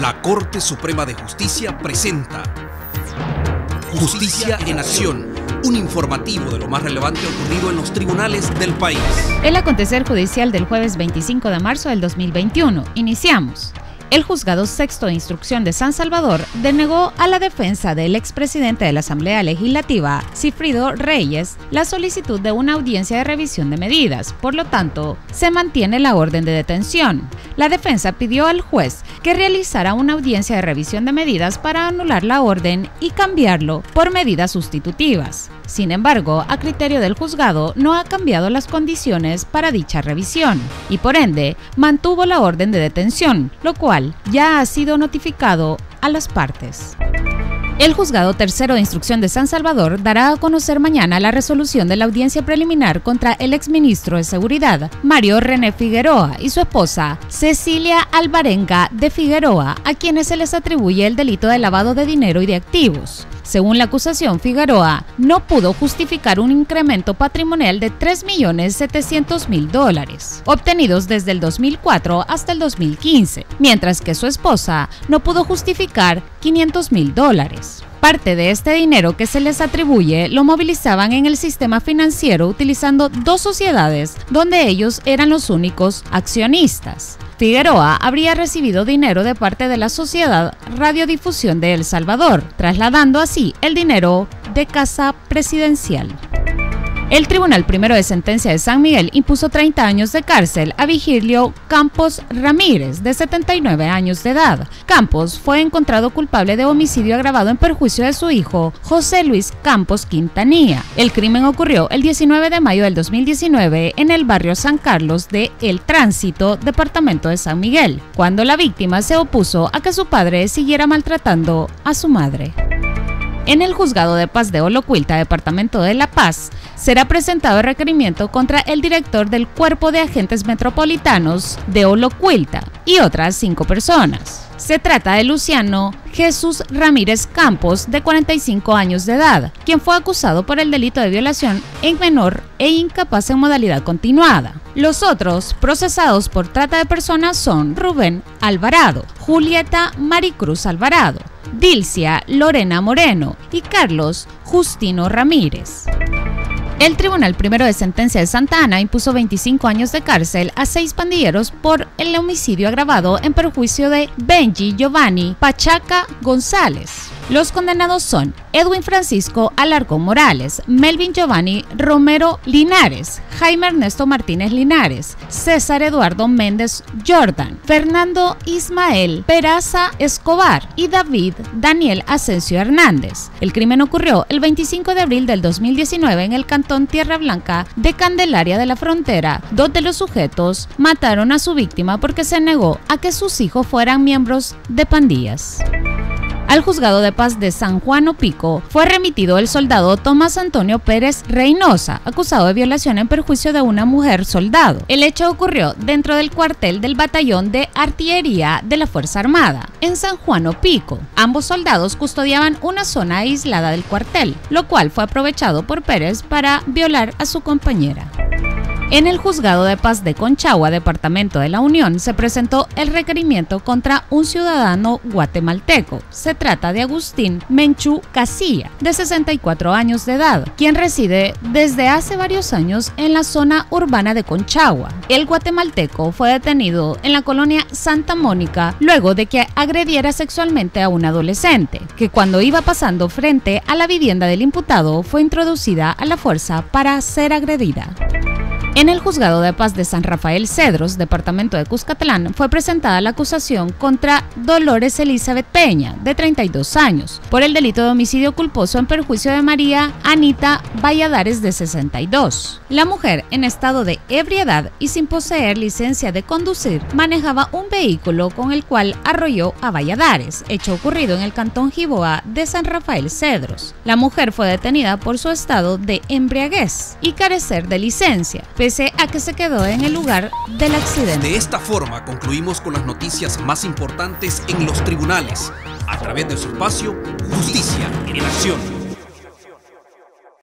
La Corte Suprema de Justicia presenta Justicia en Acción, un informativo de lo más relevante ocurrido en los tribunales del país. El acontecer judicial del jueves 25 de marzo del 2021. Iniciamos el juzgado sexto de instrucción de San Salvador denegó a la defensa del expresidente de la Asamblea Legislativa, Cifrido Reyes, la solicitud de una audiencia de revisión de medidas. Por lo tanto, se mantiene la orden de detención. La defensa pidió al juez que realizara una audiencia de revisión de medidas para anular la orden y cambiarlo por medidas sustitutivas. Sin embargo, a criterio del juzgado, no ha cambiado las condiciones para dicha revisión y por ende mantuvo la orden de detención, lo cual ya ha sido notificado a las partes. El juzgado tercero de instrucción de San Salvador dará a conocer mañana la resolución de la audiencia preliminar contra el exministro de Seguridad, Mario René Figueroa, y su esposa, Cecilia Alvarenga de Figueroa, a quienes se les atribuye el delito de lavado de dinero y de activos. Según la acusación, Figueroa no pudo justificar un incremento patrimonial de 3.700.000 dólares, obtenidos desde el 2004 hasta el 2015, mientras que su esposa no pudo justificar 500.000 dólares. Parte de este dinero que se les atribuye lo movilizaban en el sistema financiero utilizando dos sociedades donde ellos eran los únicos accionistas. Figueroa habría recibido dinero de parte de la Sociedad Radiodifusión de El Salvador, trasladando así el dinero de casa presidencial. El Tribunal Primero de Sentencia de San Miguel impuso 30 años de cárcel a Vigilio Campos Ramírez, de 79 años de edad. Campos fue encontrado culpable de homicidio agravado en perjuicio de su hijo, José Luis Campos Quintanilla. El crimen ocurrió el 19 de mayo del 2019 en el barrio San Carlos de El Tránsito, departamento de San Miguel, cuando la víctima se opuso a que su padre siguiera maltratando a su madre. En el Juzgado de Paz de Olocuilta, Departamento de La Paz, será presentado el requerimiento contra el director del Cuerpo de Agentes Metropolitanos de Olocuilta y otras cinco personas. Se trata de Luciano Jesús Ramírez Campos, de 45 años de edad, quien fue acusado por el delito de violación en menor e incapaz en modalidad continuada. Los otros procesados por trata de personas son Rubén Alvarado, Julieta Maricruz Alvarado, Dilcia Lorena Moreno y Carlos Justino Ramírez. El Tribunal Primero de Sentencia de Santa Ana impuso 25 años de cárcel a seis pandilleros por el homicidio agravado en perjuicio de Benji Giovanni Pachaca González. Los condenados son Edwin Francisco Alarcón Morales, Melvin Giovanni Romero Linares, Jaime Ernesto Martínez Linares, César Eduardo Méndez Jordan, Fernando Ismael Peraza Escobar y David Daniel Asensio Hernández. El crimen ocurrió el 25 de abril del 2019 en el cantón Tierra Blanca de Candelaria de la Frontera, donde los sujetos mataron a su víctima porque se negó a que sus hijos fueran miembros de pandillas. Al juzgado de paz de San Juan Opico fue remitido el soldado Tomás Antonio Pérez Reynosa, acusado de violación en perjuicio de una mujer soldado. El hecho ocurrió dentro del cuartel del batallón de artillería de la Fuerza Armada, en San Juan Opico. Ambos soldados custodiaban una zona aislada del cuartel, lo cual fue aprovechado por Pérez para violar a su compañera. En el juzgado de paz de Conchagua, departamento de la Unión, se presentó el requerimiento contra un ciudadano guatemalteco. Se trata de Agustín Menchú Casilla, de 64 años de edad, quien reside desde hace varios años en la zona urbana de Conchagua. El guatemalteco fue detenido en la colonia Santa Mónica luego de que agrediera sexualmente a un adolescente, que cuando iba pasando frente a la vivienda del imputado fue introducida a la fuerza para ser agredida. En el juzgado de paz de San Rafael Cedros, departamento de Cuscatlán, fue presentada la acusación contra Dolores Elizabeth Peña, de 32 años, por el delito de homicidio culposo en perjuicio de María Anita Valladares, de 62. La mujer, en estado de ebriedad y sin poseer licencia de conducir, manejaba un vehículo con el cual arrolló a Valladares, hecho ocurrido en el cantón Giboa de San Rafael Cedros. La mujer fue detenida por su estado de embriaguez y carecer de licencia pese a que se quedó en el lugar del accidente. De esta forma concluimos con las noticias más importantes en los tribunales, a través de su espacio Justicia en Acción.